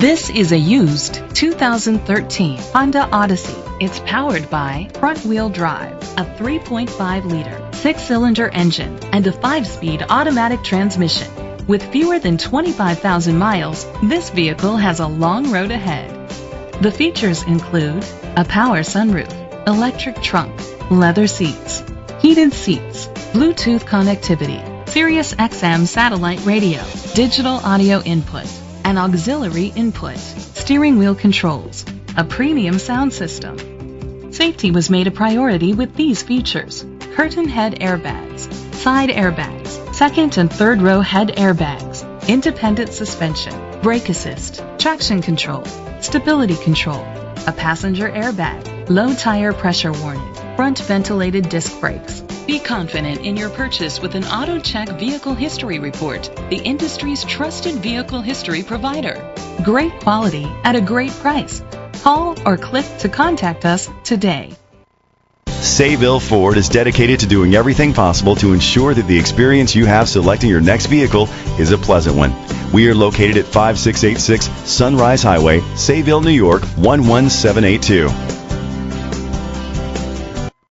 This is a used 2013 Honda Odyssey. It's powered by front-wheel drive, a 3.5-liter six-cylinder engine, and a five-speed automatic transmission. With fewer than 25,000 miles, this vehicle has a long road ahead. The features include a power sunroof, electric trunk, leather seats, heated seats, Bluetooth connectivity, Sirius XM satellite radio, digital audio input, an auxiliary input, steering wheel controls, a premium sound system. Safety was made a priority with these features. Curtain head airbags, side airbags, second and third row head airbags, independent suspension, brake assist, traction control, stability control, a passenger airbag, low tire pressure warning, front ventilated disc brakes. Be confident in your purchase with an AutoCheck Vehicle History Report, the industry's trusted vehicle history provider. Great quality at a great price. Call or click to contact us today. Sayville Ford is dedicated to doing everything possible to ensure that the experience you have selecting your next vehicle is a pleasant one. We are located at 5686 Sunrise Highway, Sayville, New York 11782.